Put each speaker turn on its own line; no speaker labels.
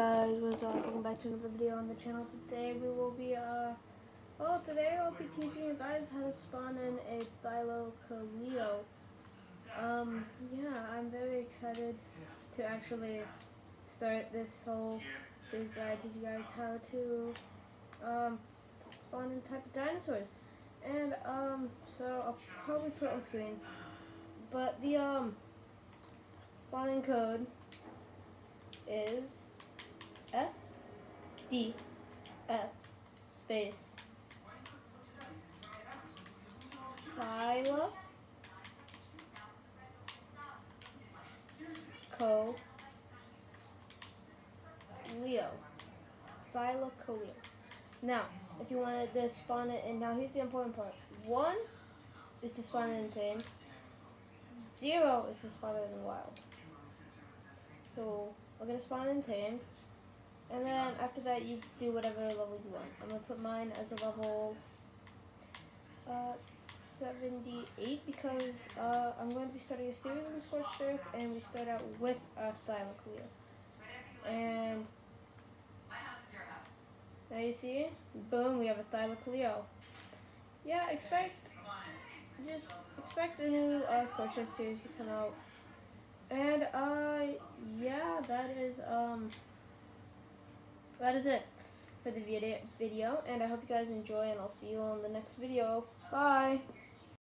guys, what's up? Welcome back to another video on the channel. Today we will be, uh, well, today I'll be teaching you guys how to spawn in a Thylacoleo. Um, yeah, I'm very excited to actually start this whole series by teach you guys how to, um, spawn in type of dinosaurs. And, um, so I'll probably put it on screen. But the, um, spawning code is S D F space Thyla Co Leo Thylacoleo. Now, if you wanted to spawn it in, now here's the important part. One is to spawn it in tame. Zero is to spawn it in wild. So we're gonna spawn in tame. And then after that, you do whatever level you want. I'm going to put mine as a level uh, 78 because uh, I'm going to be starting a series on Scorched Earth, and we start out with a Thylacoleo. And there you see, boom, we have a Thylacoleo. Yeah, expect, just expect the new uh, Scorched Earth series to come out. And uh, yeah, that is um that is it for the video, and I hope you guys enjoy, and I'll see you on the next video. Bye!